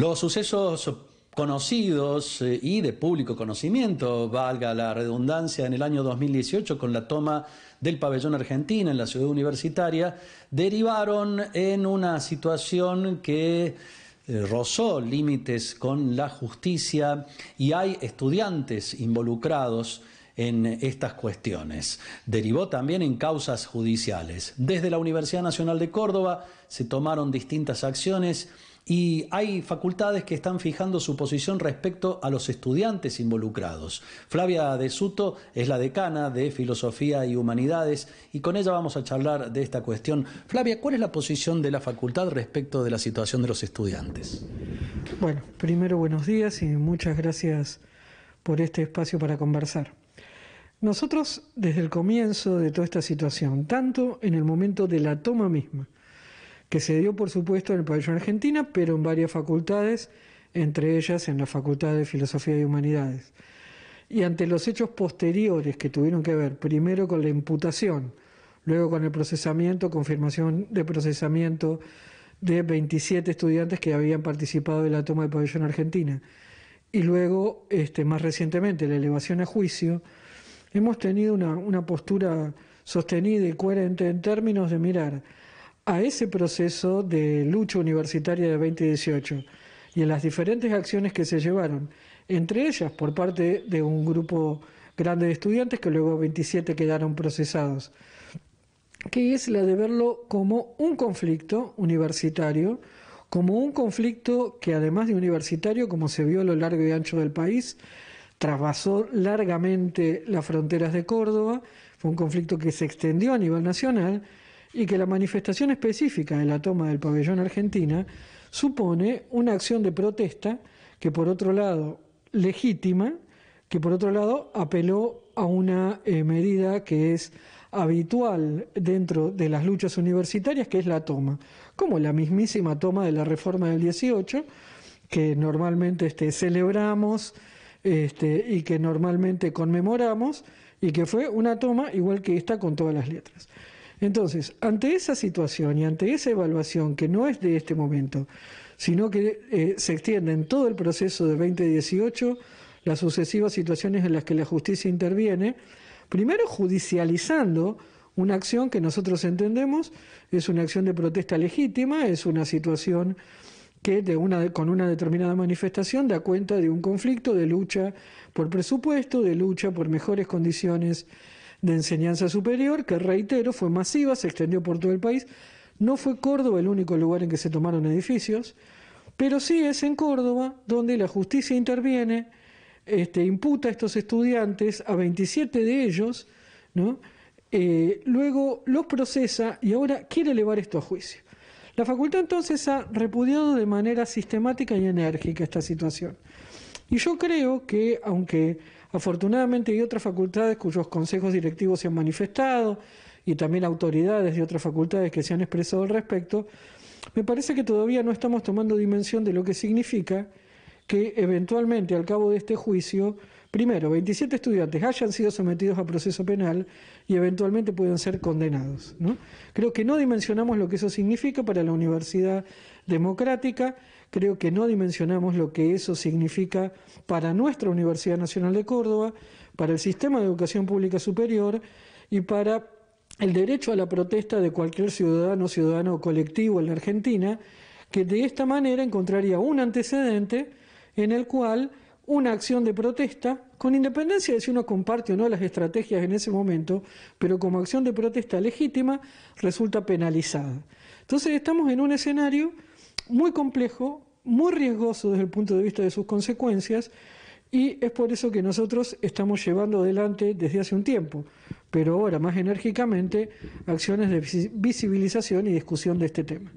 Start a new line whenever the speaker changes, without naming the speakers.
Los sucesos conocidos eh, y de público conocimiento, valga la redundancia, en el año 2018 con la toma del pabellón argentino en la ciudad universitaria, derivaron en una situación que eh, rozó límites con la justicia y hay estudiantes involucrados en estas cuestiones. Derivó también en causas judiciales. Desde la Universidad Nacional de Córdoba se tomaron distintas acciones y hay facultades que están fijando su posición respecto a los estudiantes involucrados. Flavia de Suto es la decana de Filosofía y Humanidades y con ella vamos a charlar de esta cuestión. Flavia, ¿cuál es la posición de la facultad respecto de la situación de los estudiantes?
Bueno, primero buenos días y muchas gracias por este espacio para conversar. Nosotros desde el comienzo de toda esta situación, tanto en el momento de la toma misma, que se dio por supuesto en el pabellón Argentina, pero en varias facultades, entre ellas en la Facultad de Filosofía y Humanidades. Y ante los hechos posteriores que tuvieron que ver primero con la imputación, luego con el procesamiento, confirmación de procesamiento de 27 estudiantes que habían participado en la toma del pabellón Argentina, y luego, este, más recientemente, la elevación a juicio, hemos tenido una, una postura sostenida y coherente en términos de mirar a ese proceso de lucha universitaria de 2018 y en las diferentes acciones que se llevaron, entre ellas por parte de un grupo grande de estudiantes que luego 27 quedaron procesados, que es la de verlo como un conflicto universitario, como un conflicto que además de universitario, como se vio a lo largo y ancho del país, trasvasó largamente las fronteras de Córdoba, fue un conflicto que se extendió a nivel nacional y que la manifestación específica de la toma del pabellón argentina supone una acción de protesta que por otro lado legítima, que por otro lado apeló a una eh, medida que es habitual dentro de las luchas universitarias, que es la toma, como la mismísima toma de la reforma del 18, que normalmente este, celebramos este, y que normalmente conmemoramos, y que fue una toma igual que esta con todas las letras. Entonces, ante esa situación y ante esa evaluación que no es de este momento, sino que eh, se extiende en todo el proceso de 2018, las sucesivas situaciones en las que la justicia interviene, primero judicializando una acción que nosotros entendemos es una acción de protesta legítima, es una situación que de una, con una determinada manifestación da cuenta de un conflicto de lucha por presupuesto, de lucha por mejores condiciones de enseñanza superior, que reitero, fue masiva, se extendió por todo el país. No fue Córdoba el único lugar en que se tomaron edificios, pero sí es en Córdoba donde la justicia interviene, este, imputa a estos estudiantes, a 27 de ellos, ¿no? Eh, luego los procesa y ahora quiere elevar esto a juicio. La facultad entonces ha repudiado de manera sistemática y enérgica esta situación. Y yo creo que, aunque Afortunadamente hay otras facultades cuyos consejos directivos se han manifestado y también autoridades de otras facultades que se han expresado al respecto. Me parece que todavía no estamos tomando dimensión de lo que significa que eventualmente al cabo de este juicio, primero, 27 estudiantes hayan sido sometidos a proceso penal y eventualmente puedan ser condenados. Creo que no dimensionamos lo que eso significa para la universidad democrática Creo que no dimensionamos lo que eso significa para nuestra Universidad Nacional de Córdoba, para el sistema de educación pública superior y para el derecho a la protesta de cualquier ciudadano, ciudadano colectivo en la Argentina, que de esta manera encontraría un antecedente en el cual una acción de protesta, con independencia de si uno comparte o no las estrategias en ese momento, pero como acción de protesta legítima, resulta penalizada. Entonces estamos en un escenario muy complejo, muy riesgoso desde el punto de vista de sus consecuencias, y es por eso que nosotros estamos llevando adelante desde hace un tiempo, pero ahora más enérgicamente, acciones de visibilización y discusión de este tema.